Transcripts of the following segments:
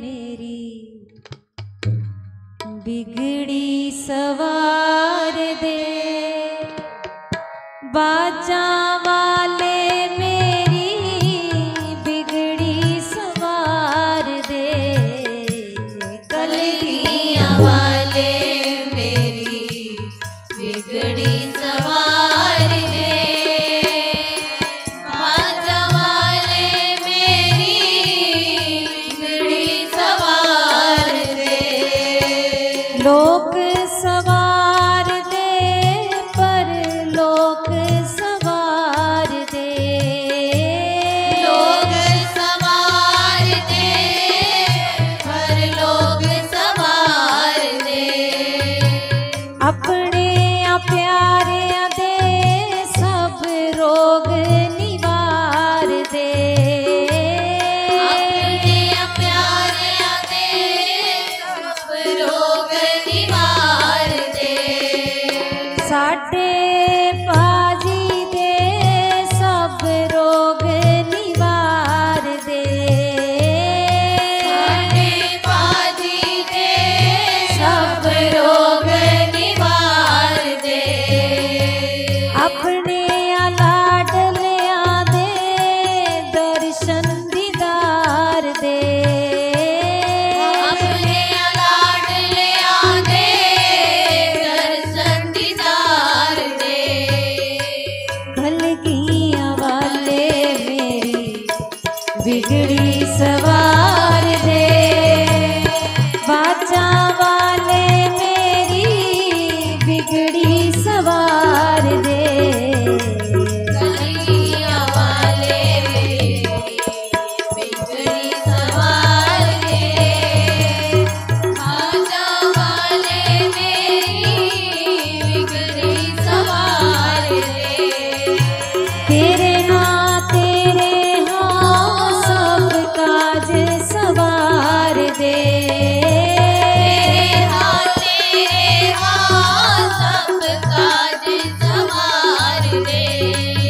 ਮੇਰੀ। ਬਿਗੜੀ ਸਵਾਰ ਦੇ। ਬਾਜਾਂ ਵਾਲੇ ਮੇਰੀ ਬਿਗੜੀ ਸਵਾਰ ਦੇ। ਕਲਗੀਆਂ ਵਾਲੇ ਮੇਰੀ ਬਿਗੜੀ ਸਵਾਰ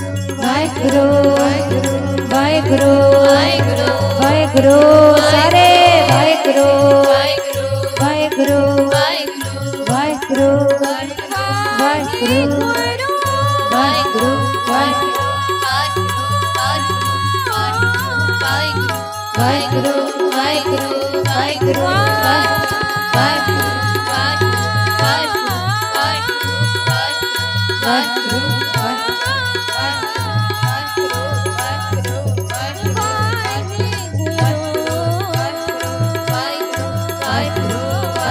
ਵਾਹਿਗੁਰੂ ਵਾਹਿਗੁਰੂ ਵਾਹਿਗੁਰੂ ਵਾਹਿਗੁਰੂ ਸਾਰੇ ਵਾਹਿਗੁਰੂ ਵਾਹਿਗੁਰੂ ਵਾਹਿਗੁਰੂ ਵਾਹਿਗੁਰੂ ਵਾਹਿਗੁਰੂ ਵਾਹਿਗੁਰੂ ਵਾਹਿਗੁਰੂ ਵਾਹਿਗੁਰੂ ਵਾਹਿਗੁਰੂ ਵਾਹਿਗੁਰੂ